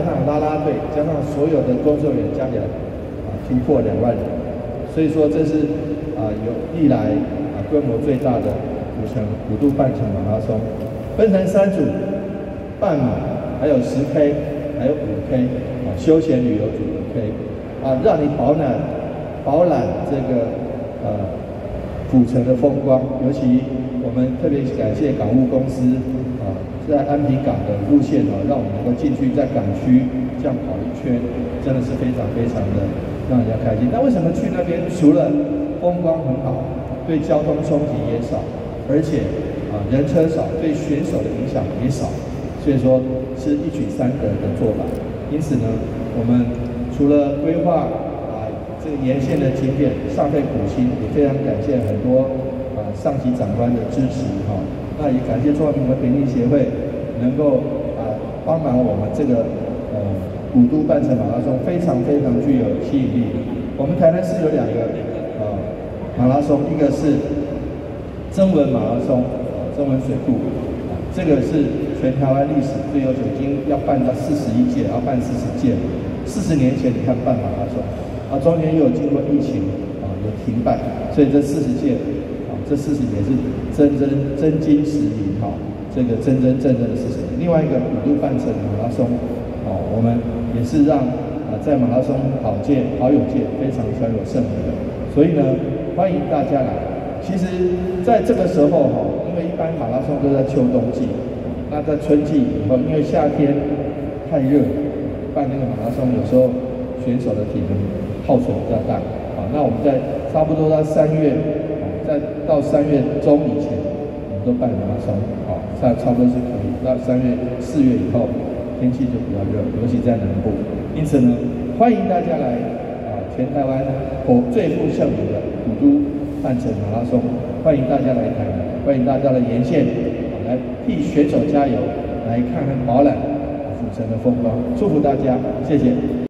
加上拉拉队，加上所有的工作人员加起来啊，突破两万人。所以说这是啊有历来啊规模最大的五城五度半程马拉松，分成三组，半马，还有十 K，还有五 K，啊休闲旅游组五 K，啊让你饱览饱览这个呃古城的风光，尤其我们特别感谢港务公司啊。在安平港的路线啊，让我们能够进去，在港区这样跑一圈，真的是非常非常的让人家开心。那为什么去那边？除了风光很好，对交通冲击也少，而且啊人车少，对选手的影响也少，所以说是一举三得的做法。因此呢，我们除了规划这个沿线的景点，上费苦心，也非常感谢很多啊上级长官的支持哈。那也感谢中华民国田径协会能够啊帮忙我们这个呃古都半程马拉松，非常非常具有吸引力。我们台南市有两个呃马拉松，一个是曾文马拉松，曾文水库，这个是全台湾历史最悠久，已经要办到四十一届，要办四十届。四十年前你看办马拉松，啊中间又有经过疫情啊有停摆，所以这四十届啊。这四十年是真真真金实银哈，这个真真正正的四十年。另外一个五度半程马拉松，哦，我们也是让啊在马拉松跑界、跑友界非常享有盛名的。所以呢，欢迎大家来。其实在这个时候哈，因为一般马拉松都在秋冬季，那在春季以后，因为夏天太热，办那个马拉松有时候选手的体能耗损比较大。啊，那我们在差不多到三月。在到三月中以前，我们都办马拉松，好，差差不多是可以。到三月、四月以后，天气就比较热，尤其在南部。因此呢，欢迎大家来啊，全台湾我最负盛名的古都半程马拉松，欢迎大家来台南，欢迎大家来沿线来替选手加油，来看看饱览府城的风光。祝福大家，谢谢。